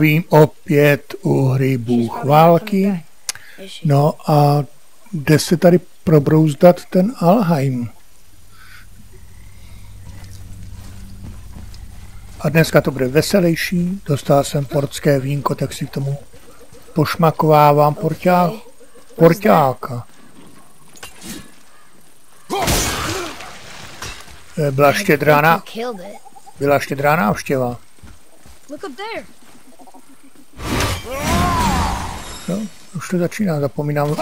Vím opět u hry Bůh války. No a jde se tady probrouzdat ten Alheim. A dneska to bude veselější. Dostal jsem portské vínko, tak si k tomu pošmakovávám porťák, porťáka. Byla štědrá, byla štědrá návštěva. Look up there. No, už to začíná, zapomínám,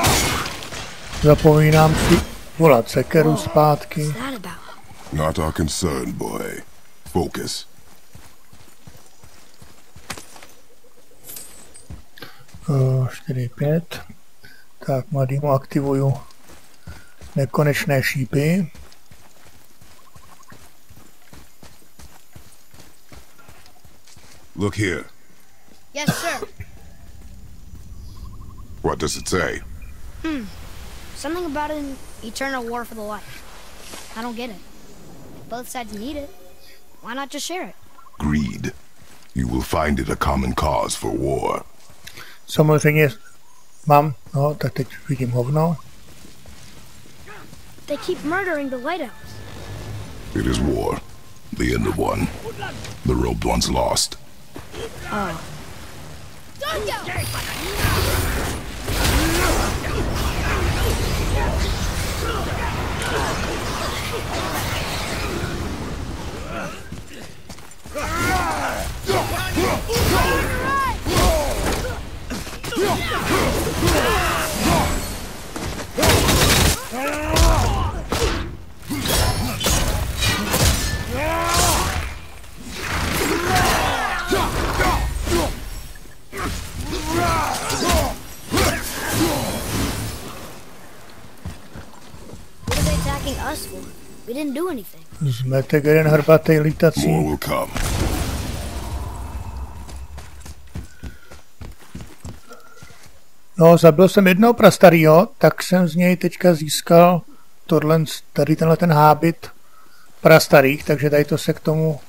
zapomínám si volat sekeru zpátky. Not our concern, boy. Focus. Uh, 4, 5. Tak, mladýmu aktivuju nekonečné šípy. Look here. Yes, sir. What does it say? Hmm. Something about an eternal war for the light. I don't get it. Both sides need it. Why not just share it? Greed. You will find it a common cause for war. Samozřejmě mám, no, tak teď vidím now. They keep murdering the lighthouse. It is war. The end of one. The robed one's lost. Oh. Us We didn't do anything. Zmetek jeden hrbatej lítací. More will come. No, zabil jsem jednoho prastarýho, tak jsem z něj teďka získal tohle, tady tenhle ten hábit prastarých, takže tady to se k tomu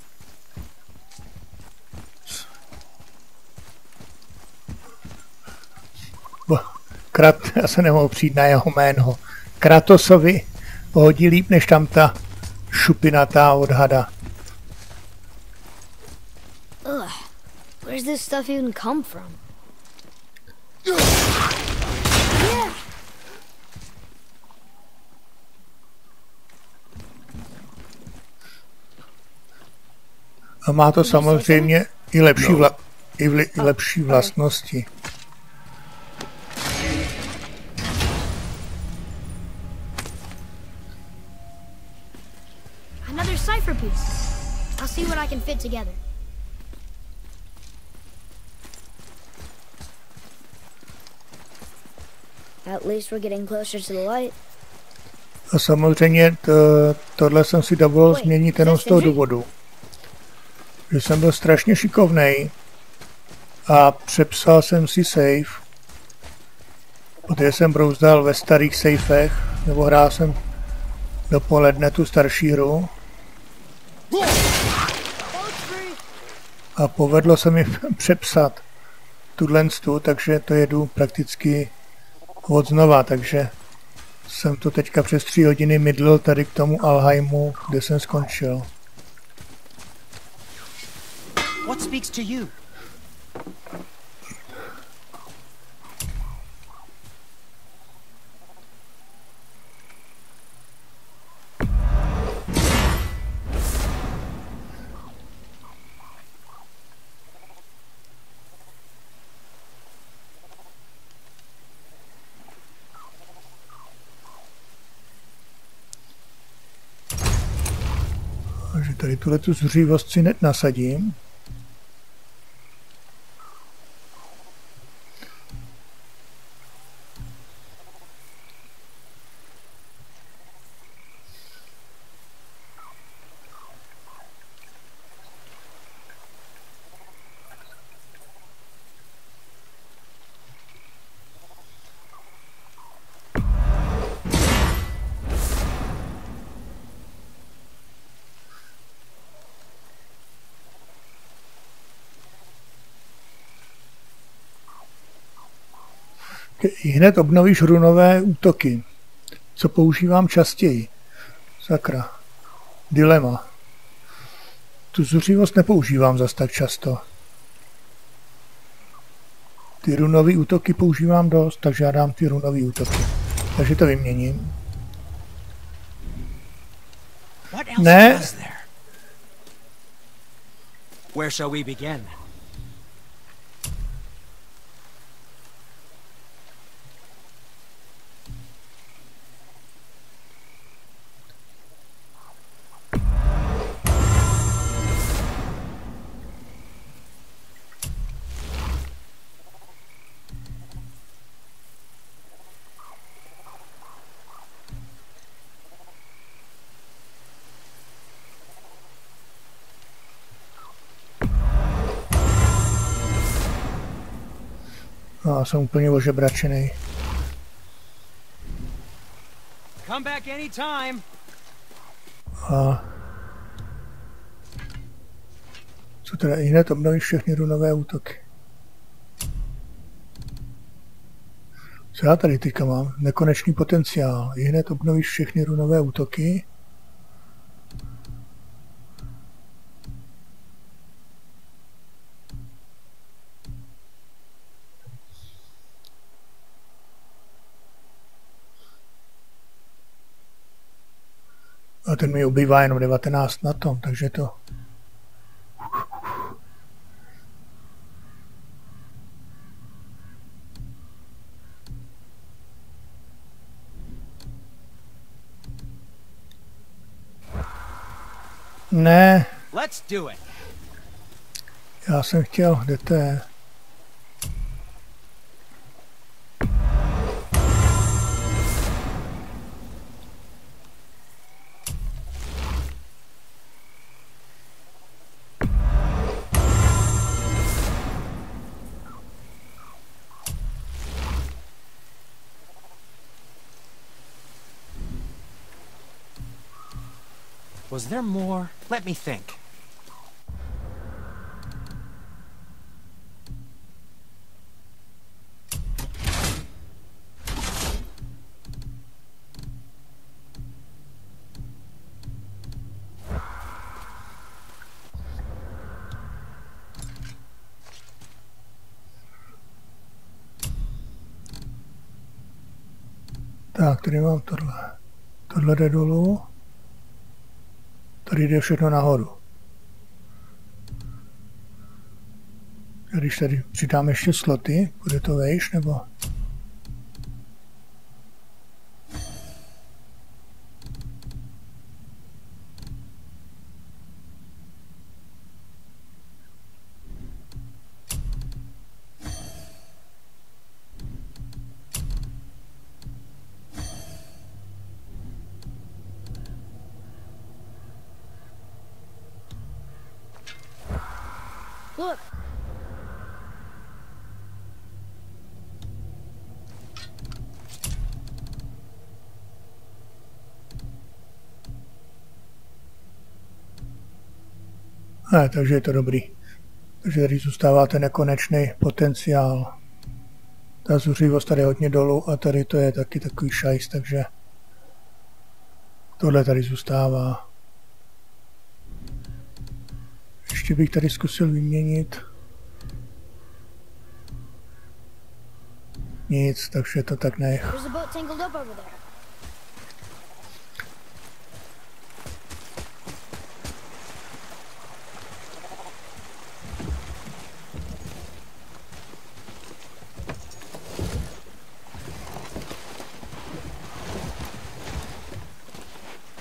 Krat, já se nemohu přijít na jeho jméno. Kratosovi hodí líp než tam ta šupinatá odhada. Ugh. Where's this stuff even come from? A má to samozřejmě i lepší, vla, i, vli, i lepší vlastnosti. Cipher piece. I'll see what I can fit together. At least we're getting closer to the light. A samozřejmě to, tohle jsem si dovolil změnit jenom z toho důvodu, že jsem byl strašně šikovnej a přepsal jsem si save, protože jsem brouzdal ve starých safech, nebo hrál jsem dopoledne tu starší hru a povedlo se mi přepsat tuhle stu, takže to jedu prakticky od znova, takže jsem to teďka přes tři hodiny mydlil tady k tomu Alheimu, kde jsem skončil. What speaks to you? Tady tuhle tu zřívost si nasadím. Hned obnovíš runové útoky. Co používám častěji? Sakra. Dilema. Tu zuřivost nepoužívám zas tak často. Ty runové útoky používám dost, takže já dám ty runové útoky. Takže to vyměním. Ne. Where shall we begin? No, jsem úplně ožebračený. Come back anytime. A co teda i hned obnovíš všechny runové útoky. Co já tady teďka mám? Nekonečný potenciál. I hned obnovíš všechny runové útoky. A ten mi ubývá jenom 19 na tom, takže to... Ne. Já jsem chtěl, kde to je? Was there more? Let me think. Tak, tady mám tohle. Tohle jde dolů. Tady jde všechno nahoru. A když tady přidám ještě sloty, bude to vejš nebo... Ne, takže je to dobrý. Takže tady zůstává ten nekonečný potenciál. Ta zuřivost tady hodně dolů a tady to je taky takový šajs, takže tohle tady zůstává. Ještě bych tady zkusil vyměnit. Nic, takže to tak nech.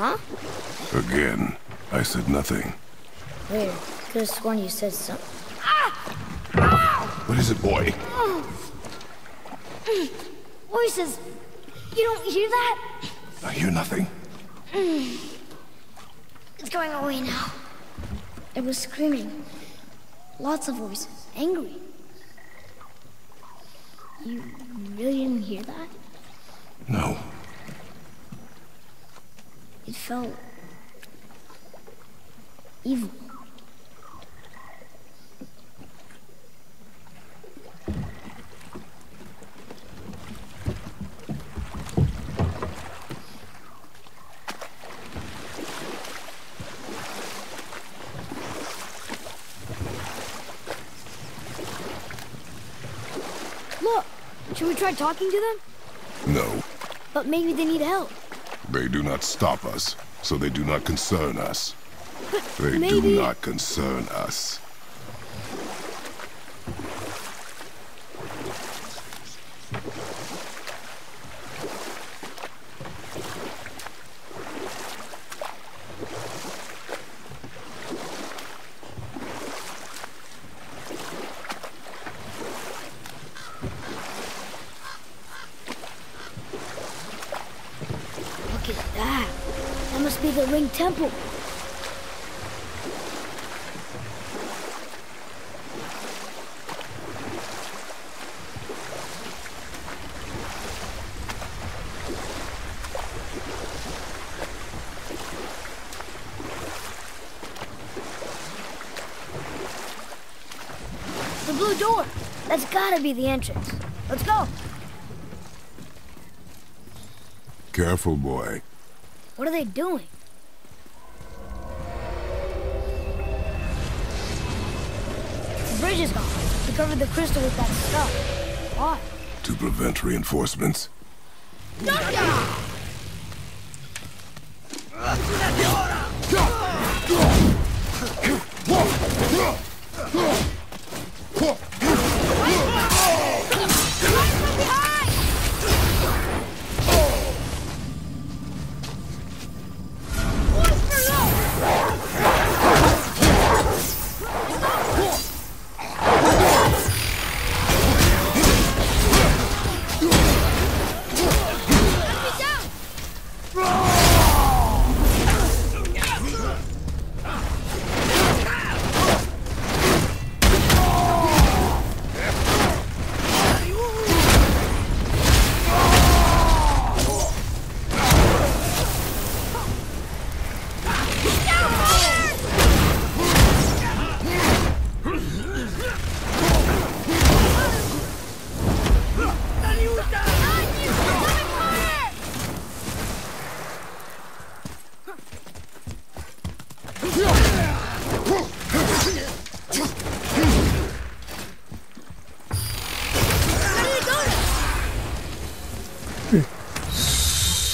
Huh? Again, I said nothing. Later. Could have sworn you said something. What is it, boy? Voices! You don't hear that? I hear nothing. It's going away now. It was screaming. Lots of voices. Angry. You really didn't hear that? No. Felt... evil. Look! Should we try talking to them? No. But maybe they need help. They do not stop us, so they do not concern us. They maybe... do not concern us. Look at that. That must be the Ring Temple. The blue door. That's gotta be the entrance. Let's go. Careful, boy. What are they doing? Bridge is gone. They covered the crystal with that stuff. Why? To prevent reinforcements.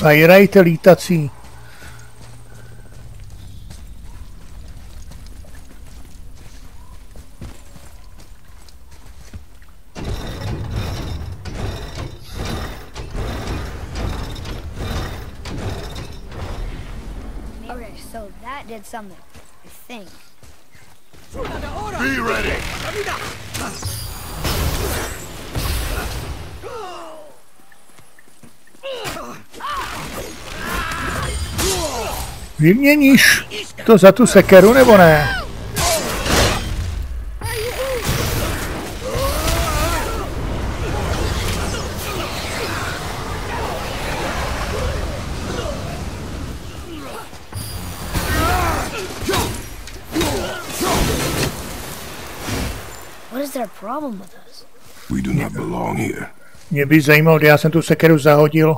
Sajrajte lítací. Okay, so that did something. I think. Be ready! Vyměníš to za tu sekeru nebo ne? What is their problem with us? We do not belong here. Mě by zajímalo, kdy já jsem tu sekeru zahodil.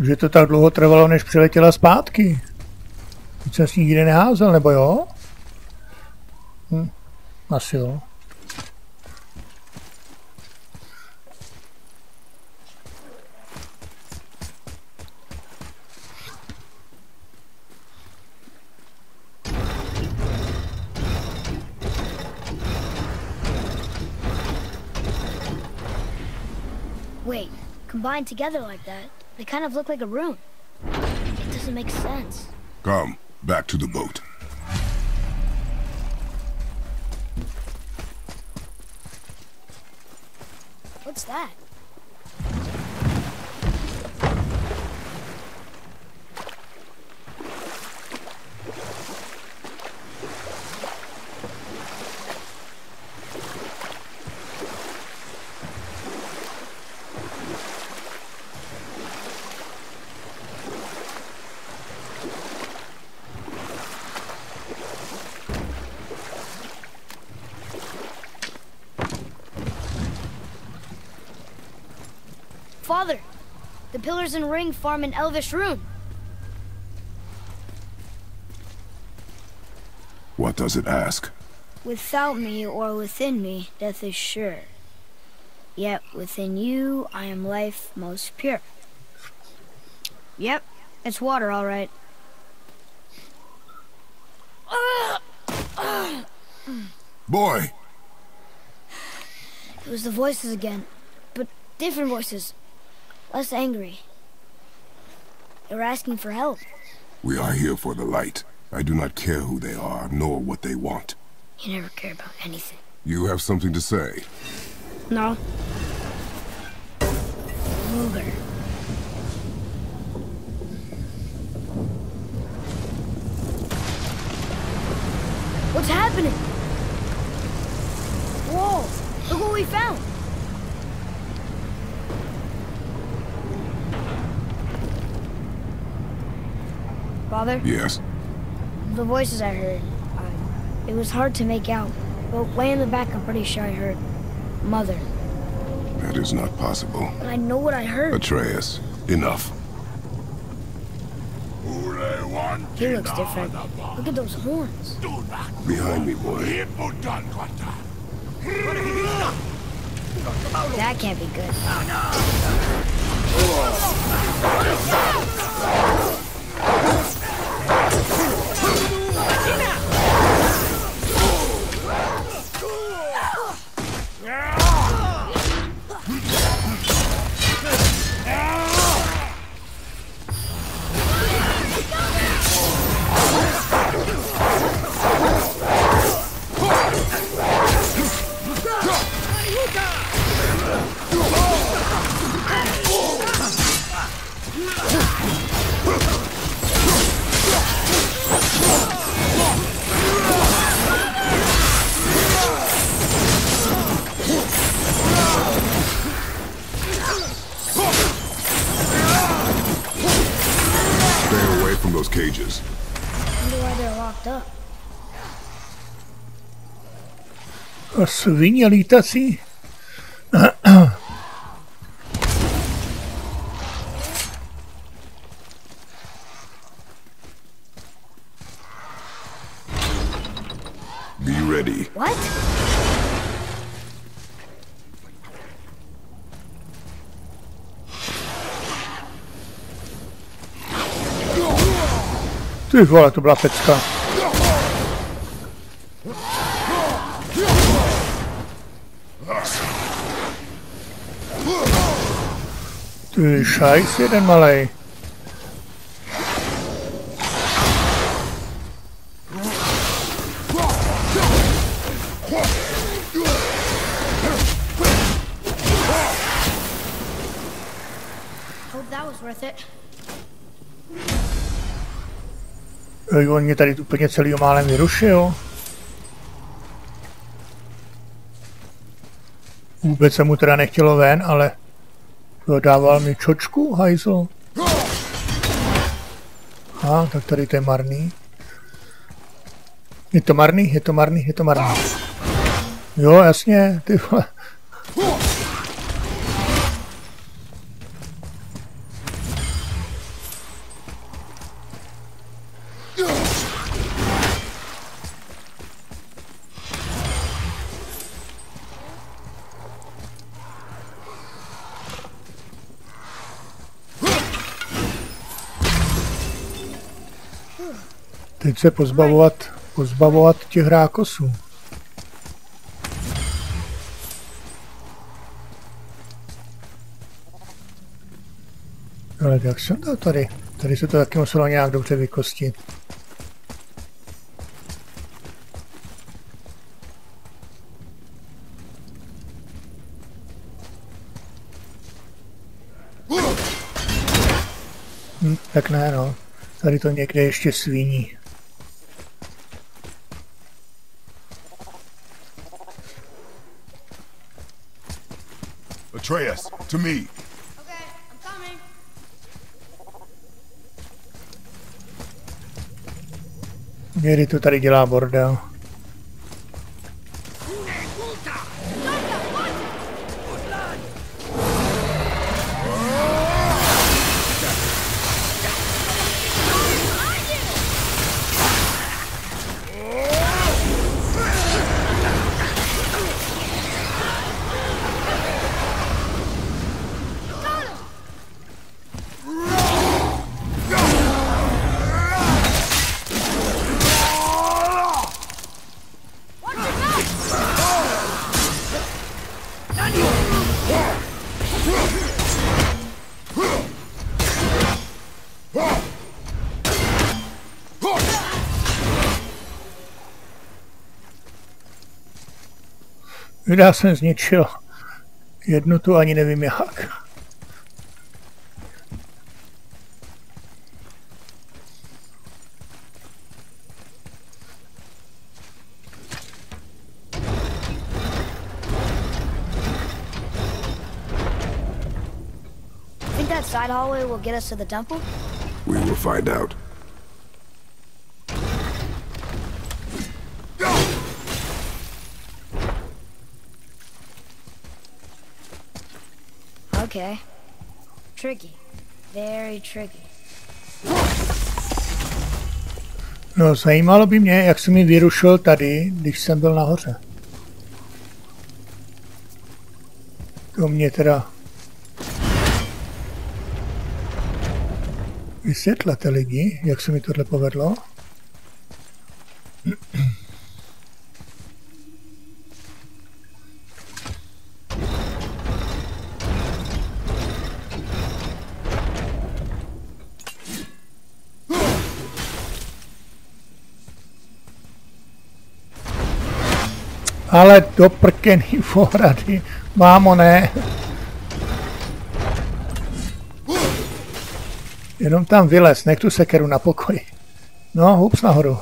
Že to tak dlouho trvalo, než přiletěla zpátky. Teď jsem s ní nikdy neházel, nebo jo? Hm, asi jo. Wait, combined together like that, they kind of look like a rune. It doesn't make sense. Come, back to the boat. What's that? Father, the pillars and ring form an elvish rune. What does it ask? Without me or within me, death is sure. Yet within you, I am life most pure. Yep, it's water, all right. Boy! It was the voices again, but different voices. Less angry. They were asking for help. We are here for the light. I do not care who they are, nor what they want. You never care about anything. You have something to say. No. Luger. What's happening? Whoa! Look what we found! Father, Yes? the voices I heard, uh, it was hard to make out. But way in the back, I'm pretty sure I heard Mother. That is not possible. But I know what I heard. Atreus, enough. He looks different. Look at those horns. Behind me, boy. That can't be good. Stay away those cages. wonder why they're locked up. A svině lítací? Ty vole, to byla pecka. Ty šajs jeden malej. Hope on mě tady úplně celý málem vyrušil. Vůbec se mu teda nechtělo ven, ale dával mi čočku, hajzl. A, tak tady to je marný. Je to marný, je to marný, je to marný. Jo, jasně, ty vole. Se pozbavovat, pozbavovat těch rákosů. Ale jak jsem to tady? Tady se to taky muselo nějak dobře vykostit. Hm, tak ne, no. Tady to někde ještě svíní. Atreus, to me. Okay, I'm coming. Někdy to tady dělá bordel. Já jsem zničil jednu tu ani nevím jak. Think that side hallway will get us to the temple? We will find out. Okay. Tricky. Very tricky. No, zajímalo by mě, jak se mi vyrušil tady, když jsem byl nahoře. To mě teda... Vysvětlete lidi, jak se mi tohle povedlo. Ale do prkený forady. Mámo, ne. Jenom tam vylez, nech tu sekeru na pokoji. No, hups nahoru.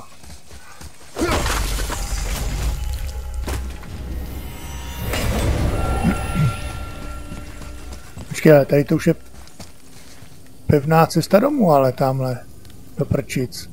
Počkej, ale tady to už je pevná cesta domů, ale tamhle do prčic.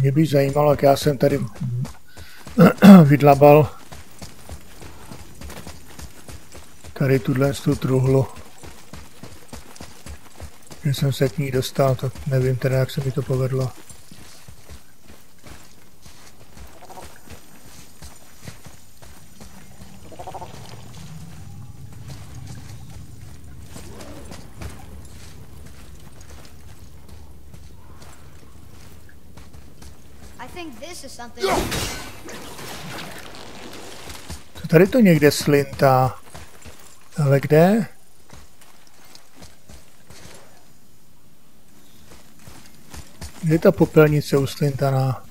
Mě by zajímalo, jak já jsem tady vydlabal tady tuhle tu truhlu. Že jsem se k ní dostal, tak nevím teda, jak se mi to povedlo. Think this is something. To tady to někde slintá. Ale kde? Kde je ta popelnice uslintaná?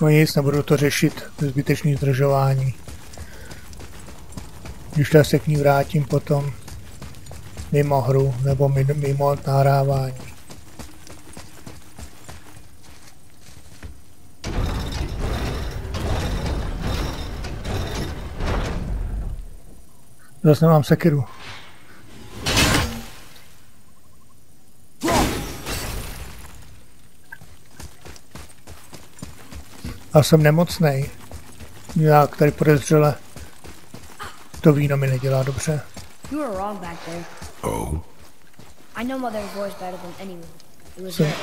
No nic, nebudu to řešit, zbytečný zdržování. Když se k ní vrátím potom mimo hru nebo mi- mimo nahrávání. Zase nemám sekiru. A jsem nemocnej. Jak tady podezřele. To víno mi nedělá dobře. Oh, I know Mother's voice better than anyone. It was So- her.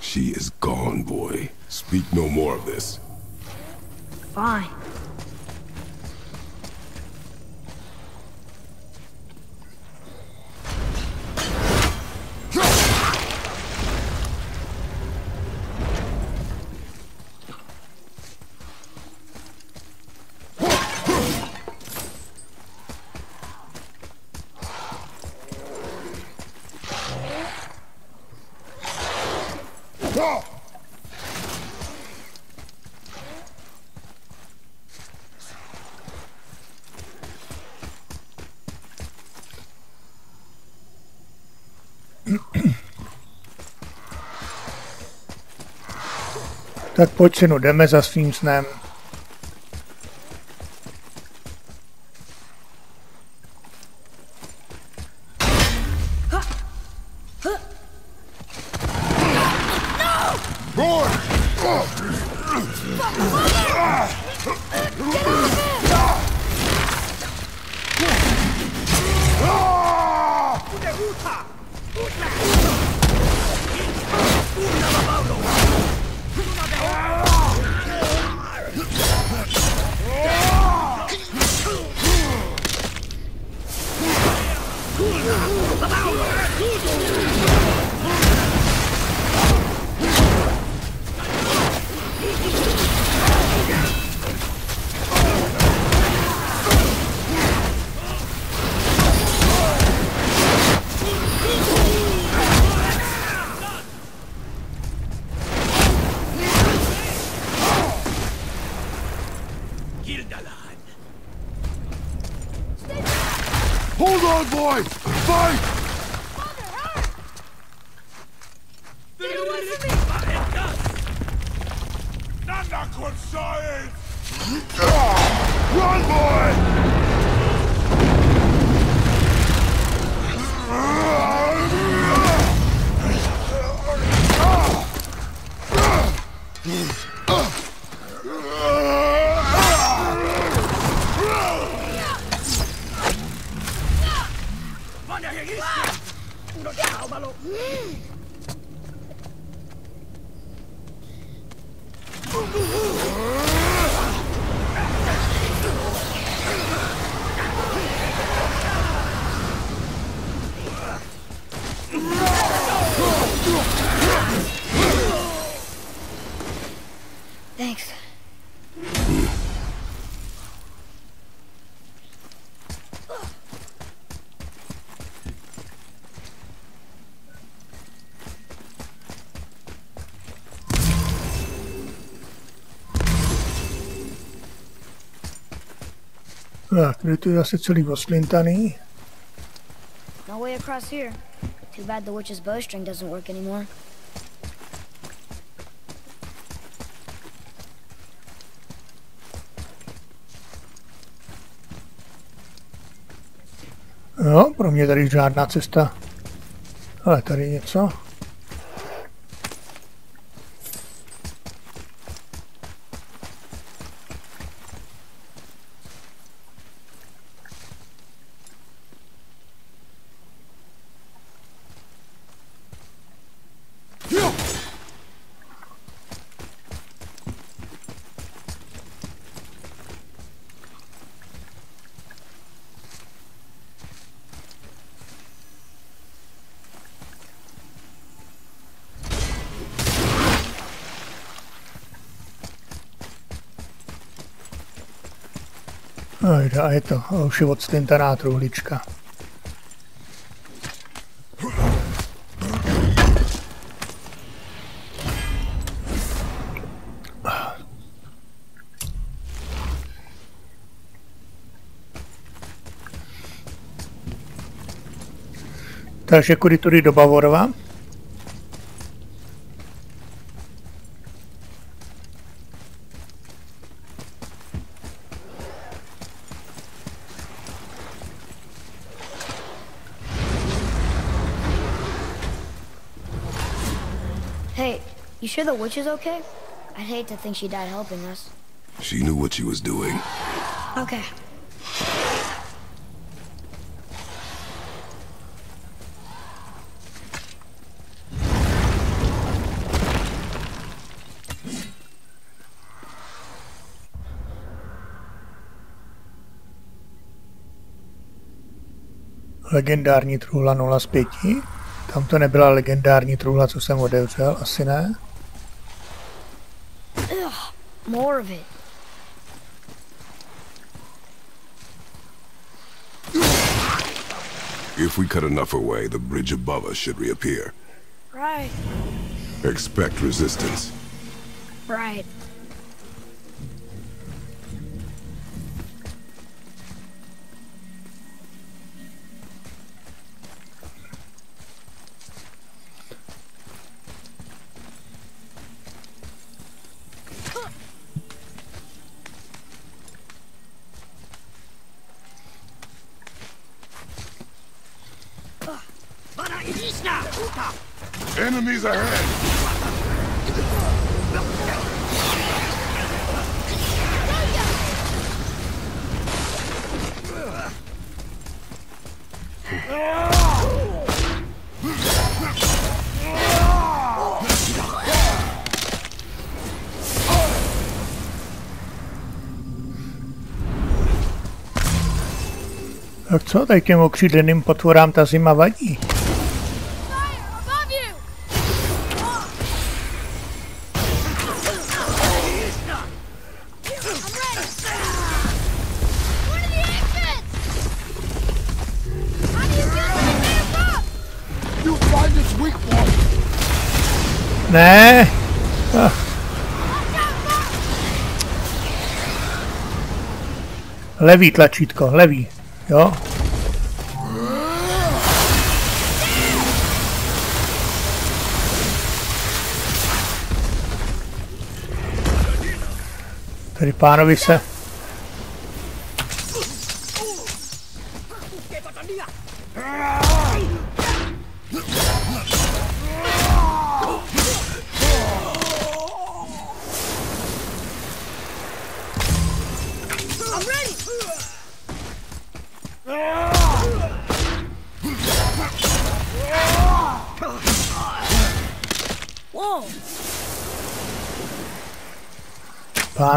she is gone, boy. Speak no more of this. Fine. Tak pojď synu, jdeme za svým snem. Thanks. Tak, kde to je zase celý oslintaný. No way across here. Too bad the witch's bowstring doesn't work anymore. Pro mě tady žádná cesta. Ale tady něco. Je to, už je odslintaná truhlička. Takže kudy tudy do Bavorova? Hey, you sure the witch is okay? I I'd hate to think she died helping us. She knew what she was doing. Okay. Legendární truhla 0 z 5. Tam to nebyla legendární truhla, co jsem otevřel, asi ne. More of it. If we cut enough away, the bridge above us should reappear. Right. Expect resistance. Right. Co, tady těm okřídleným potvorám ta zima vadí. Fire above you! I'm ready! One tady pánovi se...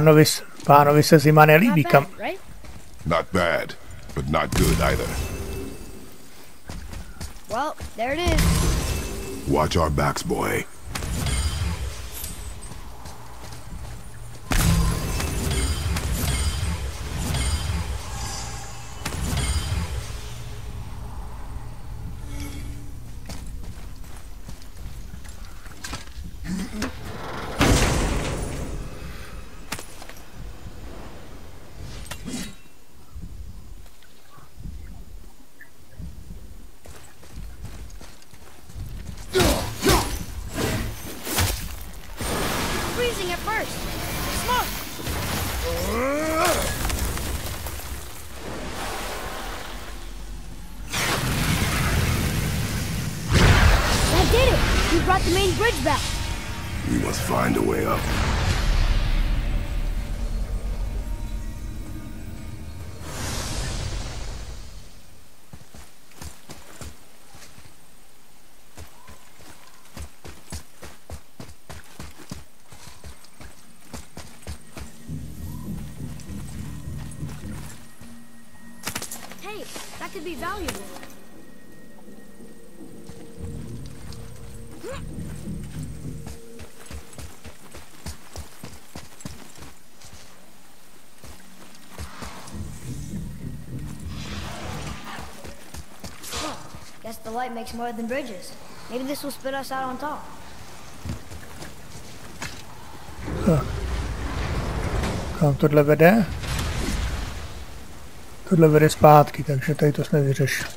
Pánovi, s- pánovi se zima nelíbí, Not kam... bad, right? Not bad, but not good either. Well, there it is. Watch our backs, boy. That could be valuable. Guess the light makes more than bridges. Maybe this will spit us out on top. Kam tohle vede? Tohle vede zpátky, takže tady to jsme vyřešili.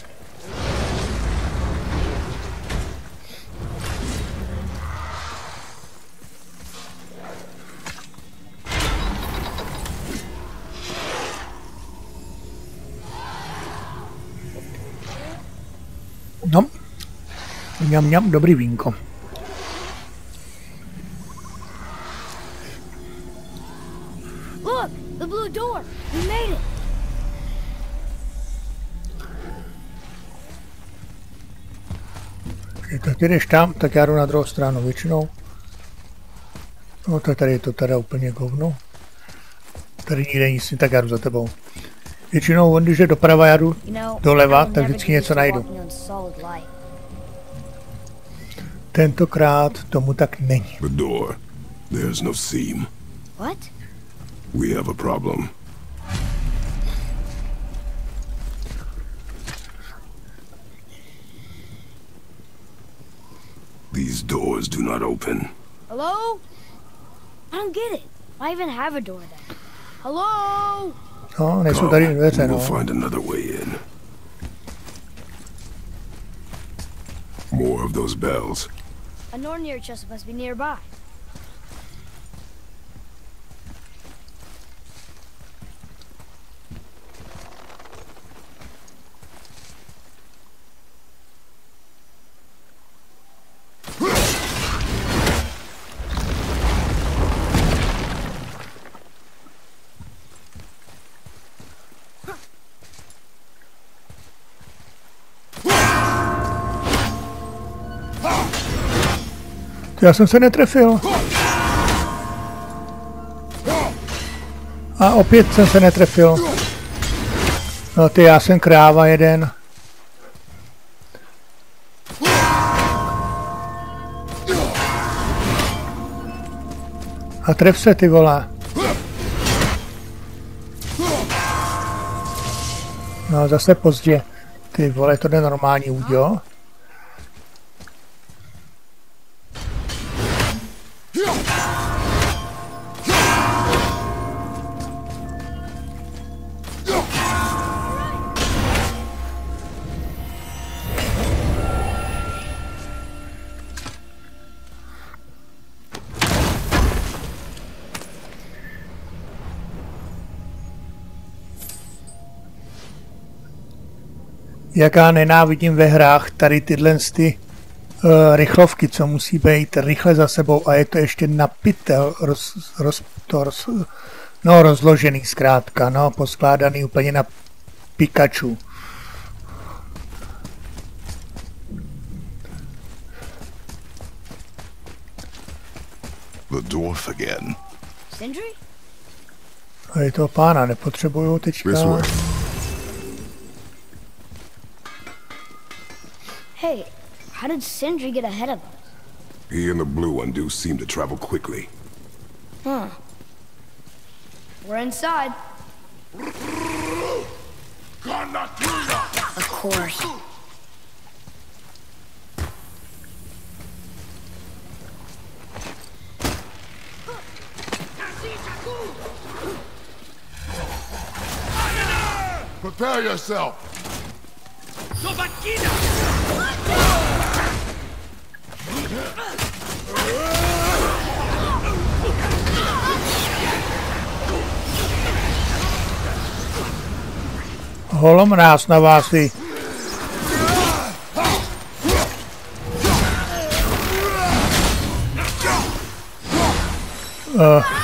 No, mňam, mňam, dobrý vínko. Tak jdeš tam, tak já jdu na druhou stranu většinou. No to tady je to teda úplně govno. Tady nikde nic, tak já jdu za tebou. Většinou on, když je doprava, já jdu doleva, tak vždycky něco najdu. Tentokrát tomu tak není. The door. There's no seam. What? We have a problem. Doors do not open. Hello? I don't get it. Why even have a door then? Hello? No, nejsou tady dveře, we'll no. find another way in. More of those bells. A Nornir chest must be nearby. Já jsem se netrefil. A opět jsem se netrefil. No ty, já jsem kráva jeden. A tref se ty vole. No zase pozdě. Ty vole, to je normální úděl. Jak já nenávidím ve hrách tady tyhle ty uh, rychlovky, co musí být rychle za sebou a je to ještě napitel, roz, roz, to roz, no rozložený zkrátka, no poskládaný úplně na Pikachu. The dwarf again. Sindri? A je to pána, nepotřebuju teďka. Hey, how did Sindri get ahead of us? He and the blue one do seem to travel quickly. Huh. We're inside. Of course. Prepare yourself. Holomráz na vás, ty. Uh, it.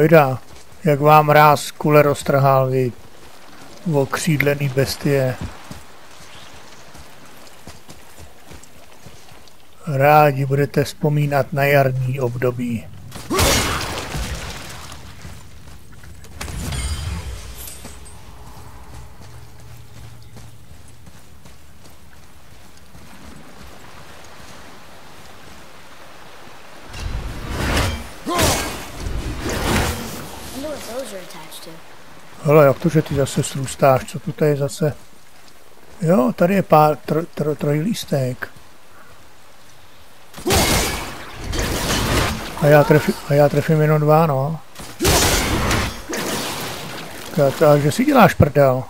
hojda, jak vám mráz kule roztrhal, vy okřídlený bestie. Rádi budete vzpomínat na jarní období. Hele, jak to, že ty zase srůstáš, co tu je zase? Jo, tady je pár tro, tro, trojlístek. A já, trefím, a já trefím jenom dva, no. Tak, takže si děláš prdel.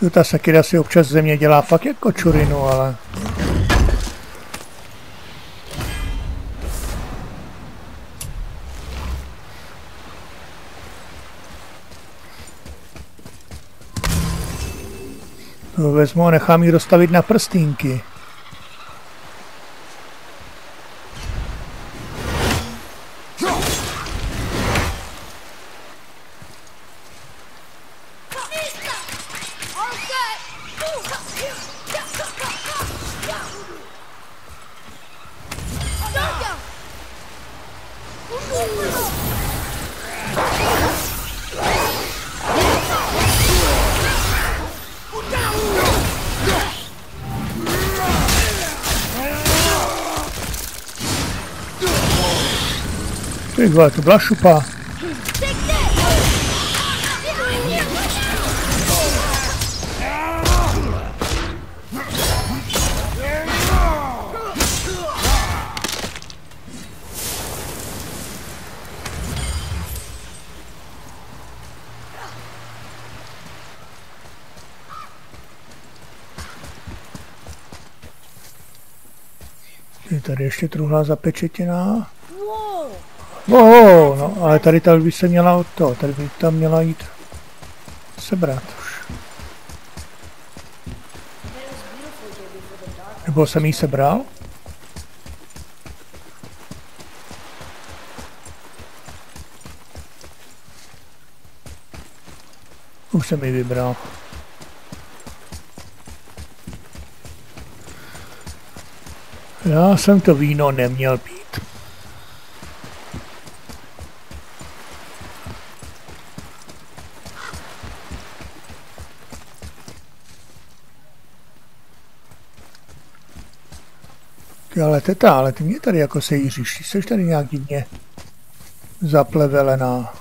Tu ta Sakira si občas země dělá fakt jako čurinu, ale... To vezmu a nechám ji rozstavit na prstínky. Vole, to byla šupa. Tady ještě truhla zapečetěná. Oh, no, ale tady ta by se měla od to, tady by tam měla jít sebrat už. Nebo jsem jí sebral? Už jsem ji vybral. Já jsem to víno neměl pít. Ty ale teta, ale ty mě tady jako se jíříš, ty jsi tady nějak divně zaplevelená.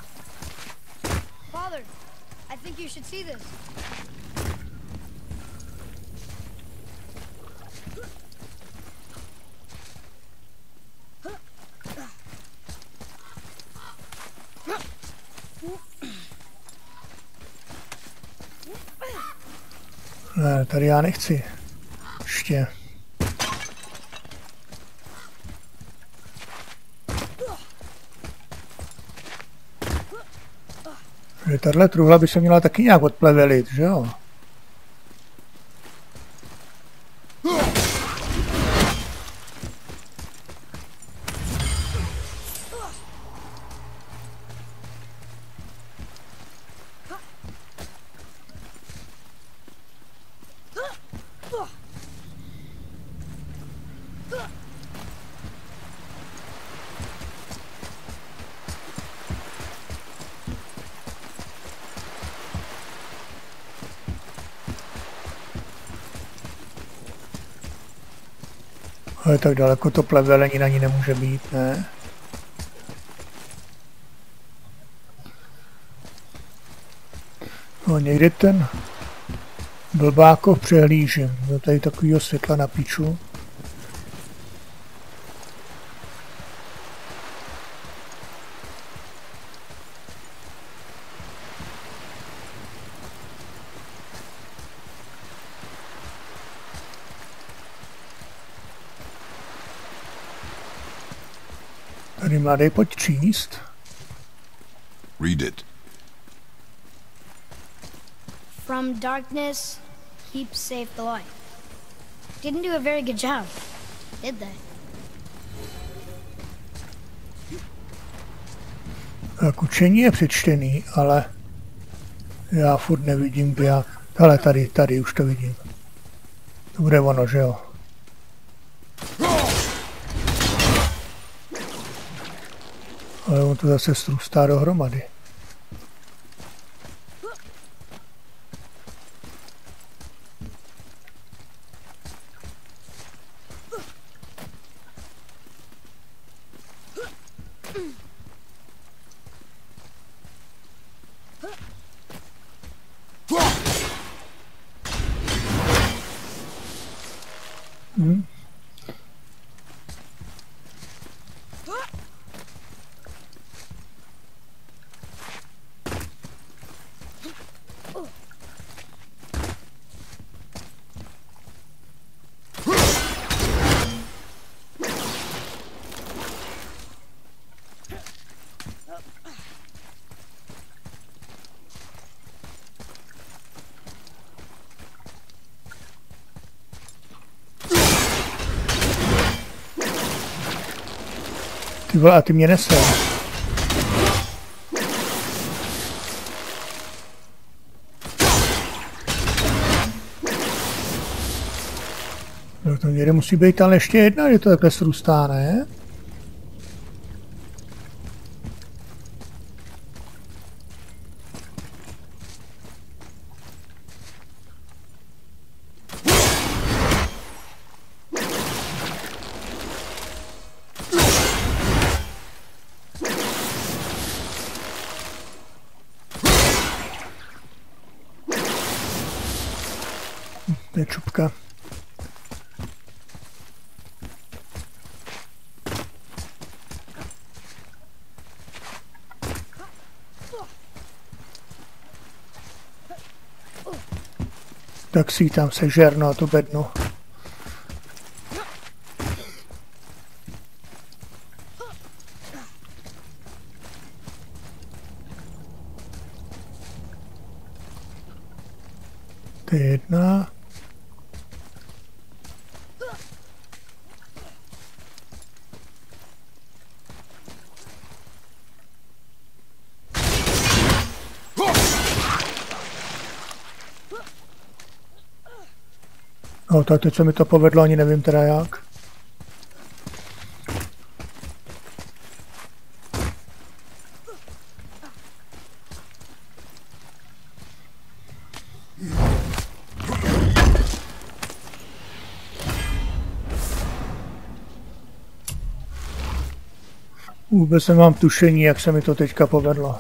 Ne, tady já nechci. Ještě. Tahle truhla by se měla taky nějak odplevelit, že jo? Tak daleko to plevelení na ní nemůže být, ne? No někdy ten blbákov přehlížím. Do tady takového světla na piču. Tady mladý, pojď číst. Read it. From darkness, keep safe the light. Didn't do a very good job, did they? Tak učení je přečtený, ale já furt nevidím jak. Ale tady, tady už to vidím. To bude ono, že jo? Ale on to zase strůstá dohromady. Hm? Ty vole, a ty mě nese. No to někde musí být ale ještě jedna, že to takhle srůstá, ne? To je čupka. Tak si tam sežer, no, tu bednu. To je jedna. No tak teď se mi to povedlo, ani nevím teda jak. Vůbec nemám tušení, jak se mi to teďka povedlo.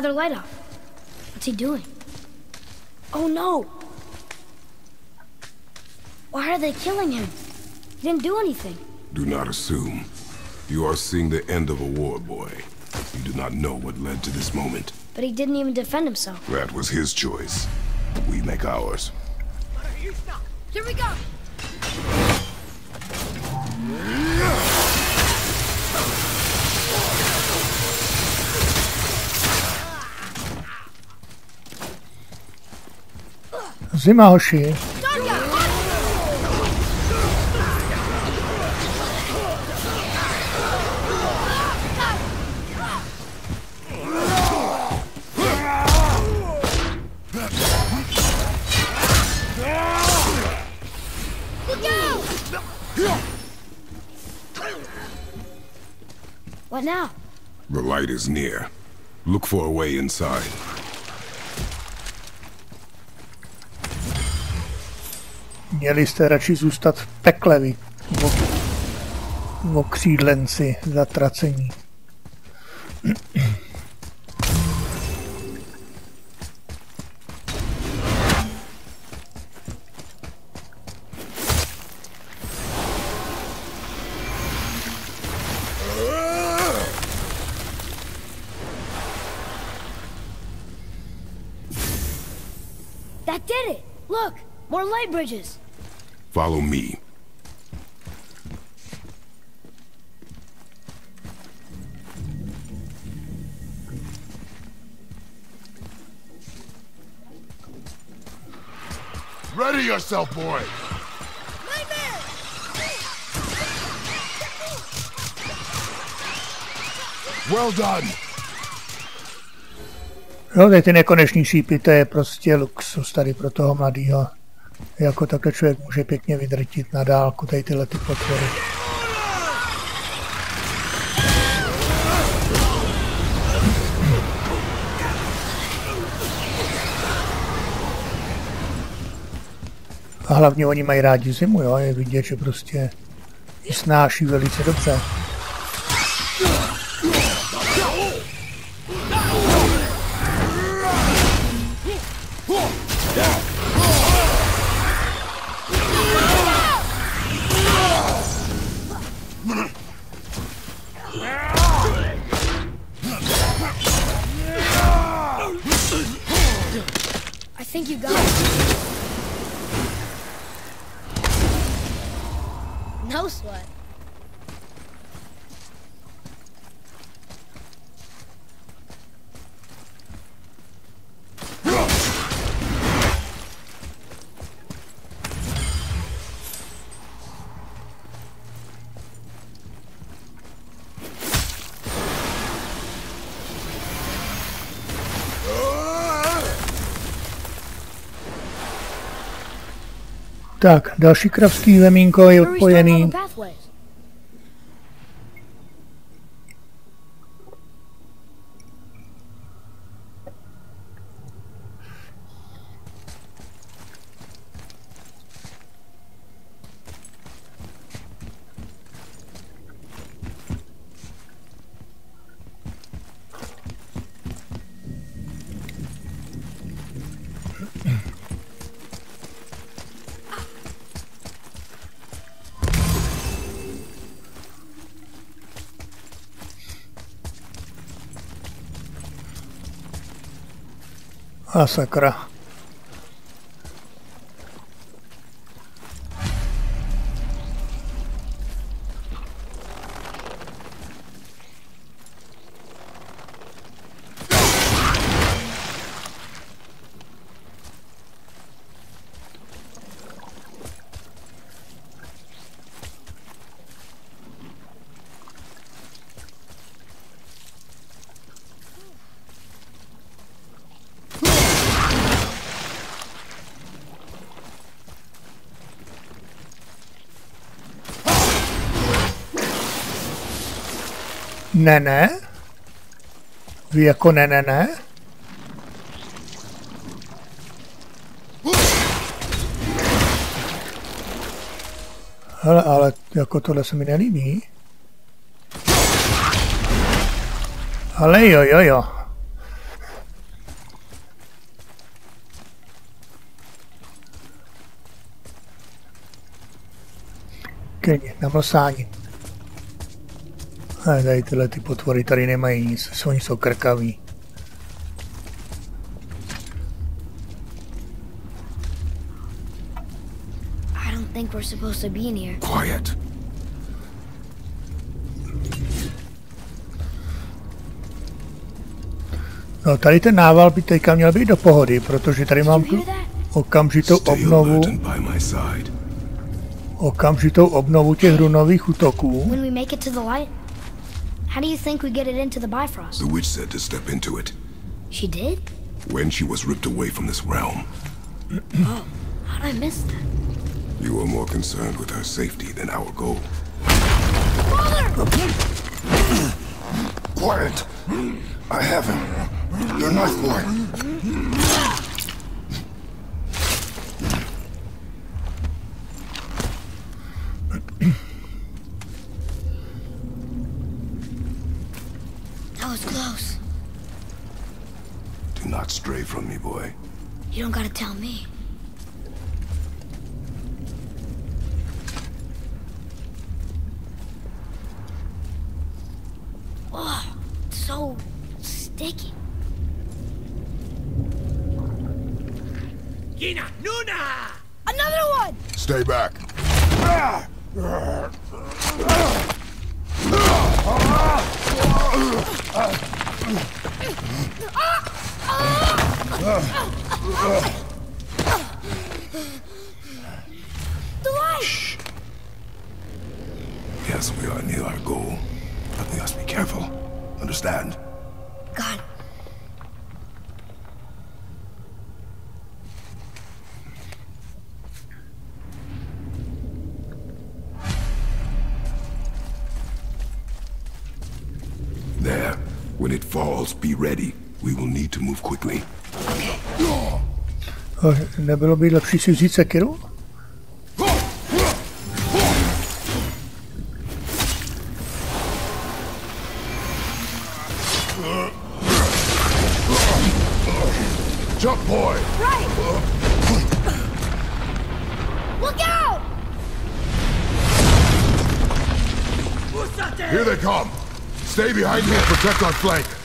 Another light off. What's he doing? Oh no! Why are they killing him? He didn't do anything. Do not assume. You are seeing the end of a war, boy. You do not know what led to this moment. But he didn't even defend himself. That was his choice. We make ours. Here we go! Zima, hoši. What now? The light is near. Look for a way inside. Měli jste radši zůstat v pekle, vy okřídlenci zatracení. That did it! Look! More light bridges! Follow me. Ready yourself, boy. Well done. Jo, tady ty nekoneční šípy, to je prostě luxus tady pro toho mladýho. Jako takhle člověk může pěkně vydrtit na dálku tady tyhle ty potvory. A hlavně oni mají rádi zimu, jo, je vidět, že prostě snáší velice dobře. Tak, další kravský lemínko je odpojený. The pathways? A Ne, ne. Vy jako ne, ne, ne. Hele, ale jako tohle se mi nelíbí. Ale jo, jo, jo. Keně, na mlsání. A tady tyhle ty potvory tady nemají nic, oni jsou krkaví. I don't think we're supposed to be in here. Quiet. No tady ten nával by teďka měl být do pohody, protože tady mám tu okamžitou obnovu, okamžitou obnovu těch runových útoků. How do you think we get it into the Bifrost? The witch said to step into it She did? when she was ripped away from this realm. Oh, how'd I miss that? You were more concerned with her safety than our goal. Father! Quiet. I have him. Your knife boy. That was close. Do not stray from me, boy. You don't gotta tell me. Nebylo by lepší si vzít sekiru? Here they come. Stay behind me and protect our flank.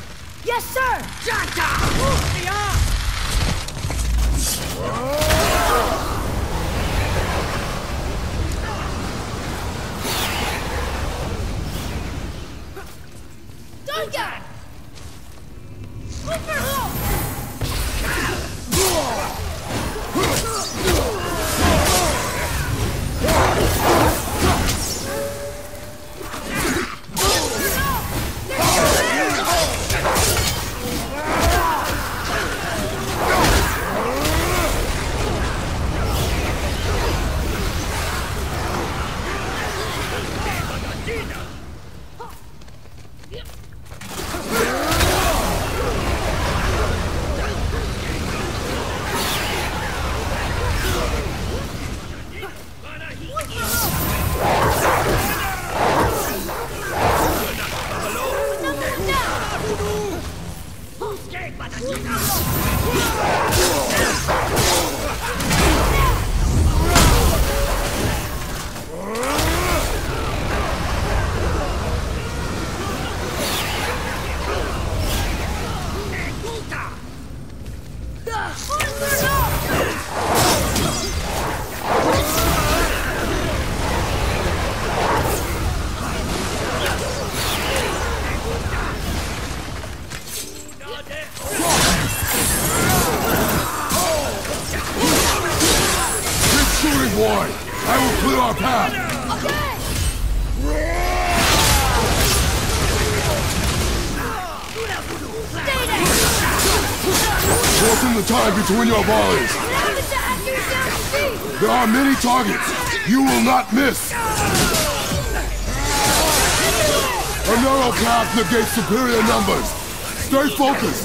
Between your volleys! There are many targets! You will not miss! A narrow path negates superior numbers! Stay focused!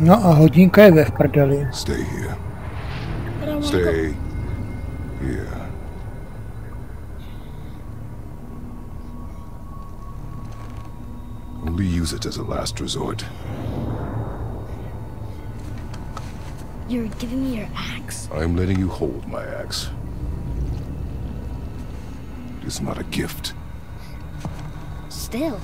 No a hodinka je ve v prdeli. Stay here. But I wanna go. Stay here. Only use it as a last resort. You're giving me your axe? I'm letting you hold my axe. It is not a gift. Still.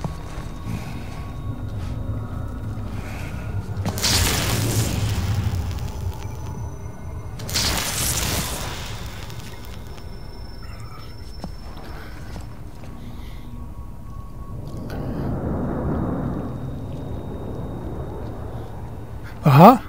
Aha,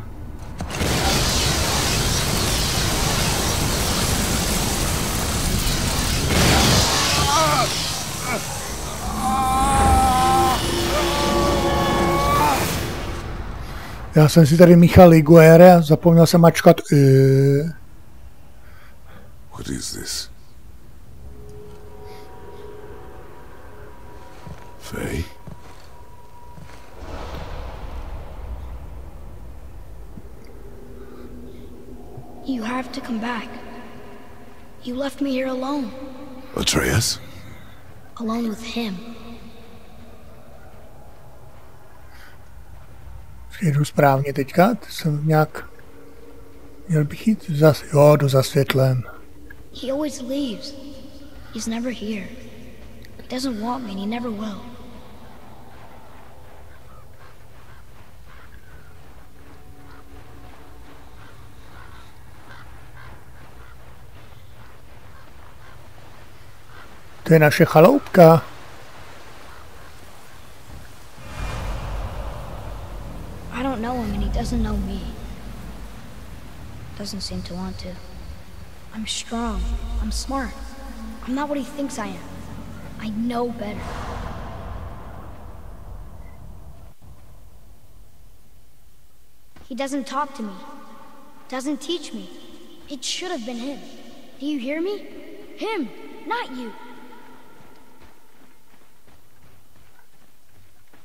Já jsem si tady míchal Liguere a zapomněl jsem mačkat y. What is this? Come back. You left me here alone. Atreus? Alone with him. Jdu správně teďka, to jsem nějak... Měl bych jít zas, jo, do zasvětlen. He always leaves. He's never here. He doesn't want me and he never will. To je naše chaloupka. I don't know him and he doesn't know me. Doesn't seem to want to. I'm strong. I'm smart. I'm not what he thinks I am. I know better. He doesn't talk to me. Doesn't teach me. It should have been him. Do you hear me? Him, not you.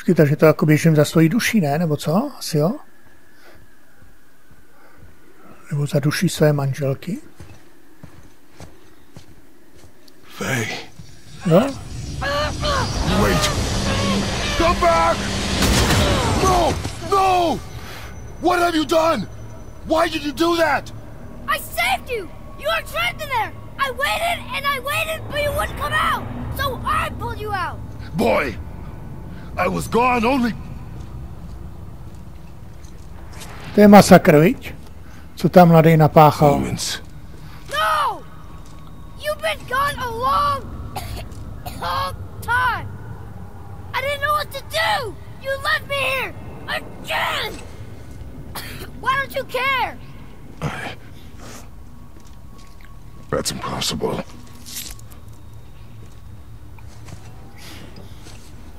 Počkej, takže to jako běžím za svojí duší, ne? Nebo co? Asi jo? Nebo za duší své manželky? Faye, Jo? wait. Come back! No! No! What have you done? Why did you do that? I saved you! You were trapped in there! I waited and I waited, but you wouldn't come out! So I pulled you out! Boy, was gone only... To je masakr, viď? Co tam mladý napáchal. Moments. No! You've been gone a long, long time! I didn't know what to do! You left me here! Again! Why don't you care? That's impossible.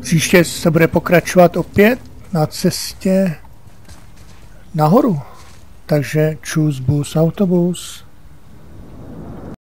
příště se bude pokračovat opět na cestě nahoru. Takže čus bus autobus.